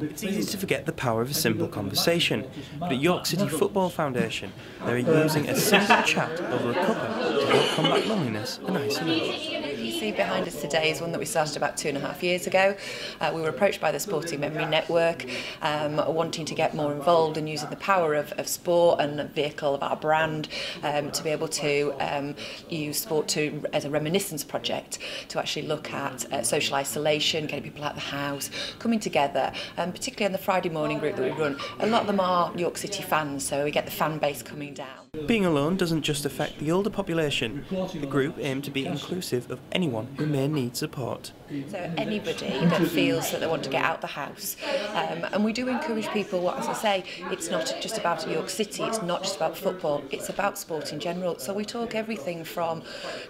It's easy to forget the power of a simple conversation, but at York City Football Foundation, they're using a simple chat over a cuppa to help combat loneliness and isolation. See behind us today is one that we started about two and a half years ago. Uh, we were approached by the Sporting Memory Network, um, wanting to get more involved and using the power of, of sport and the vehicle of our brand um, to be able to um, use sport to as a reminiscence project to actually look at uh, social isolation, getting people out of the house, coming together. Um, particularly on the Friday morning group that we run, a lot of them are York City fans, so we get the fan base coming down. Being alone doesn't just affect the older population. The group aim to be inclusive of anyone who may need support. So anybody that feels that they want to get out the house, um, and we do encourage people. As I say, it's not just about New York City. It's not just about football. It's about sport in general. So we talk everything from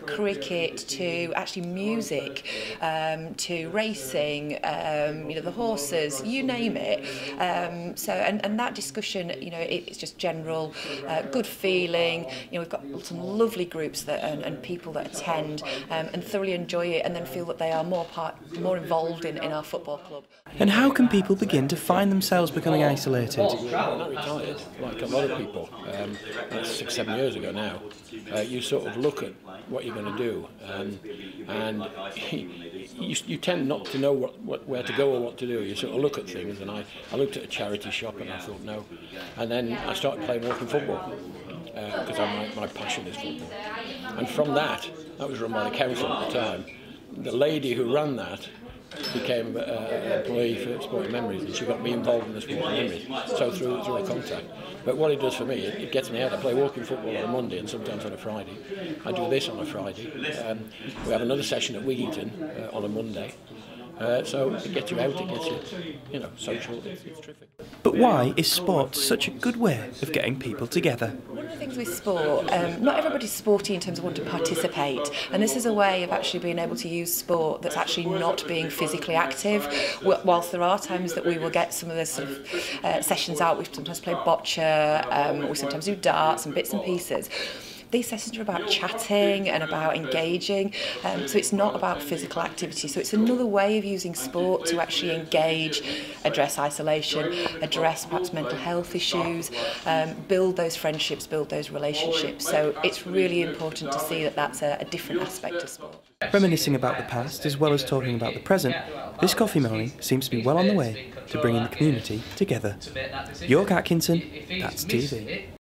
cricket to actually music, um, to racing. Um, you know the horses. You name it. Um, so and, and that discussion, you know, it, it's just general uh, good feeling. You know, we've got some lovely groups that and, and people that attend um, and thoroughly enjoy it, and then feel that they are more part, more involved in, in our football club. And how can people begin to find themselves becoming isolated? I'm not retired, like a lot of people. Um, that's six, seven years ago now. Uh, you sort of look at what you're going to do, um, and you, you tend not to know what, what, where to go or what to do. You sort of look at things, and I, I looked at a charity shop and I thought no, and then I started playing walking football because uh, my, my passion is football. And from that, that was run by the council at the time, the lady who ran that became uh, an employee for Sporting Memories and she got me involved in the Sporting Memories, so through, through a contact. But what it does for me, it, it gets me out. I play walking football on a Monday and sometimes on a Friday. I do this on a Friday. Um, we have another session at Wigington uh, on a Monday. Uh, so it gets you out, it gets you, you know, social. It's, it's terrific. But why is sport such a good way of getting people together? One of the things with sport, um, not everybody's sporty in terms of wanting to participate, and this is a way of actually being able to use sport that's actually not being physically active. Whilst there are times that we will get some of the sort of uh, sessions out, we sometimes play boccia, um, we sometimes do darts and bits and pieces. These sessions are about chatting and about engaging. Um, so it's not about physical activity. So it's another way of using sport to actually engage, address isolation, address perhaps mental health issues, um, build those friendships, build those relationships. So it's really important to see that that's a, a different aspect of sport. Reminiscing about the past as well as talking about the present, this coffee morning seems to be well on the way to bringing the community together. York Atkinson, That's TV.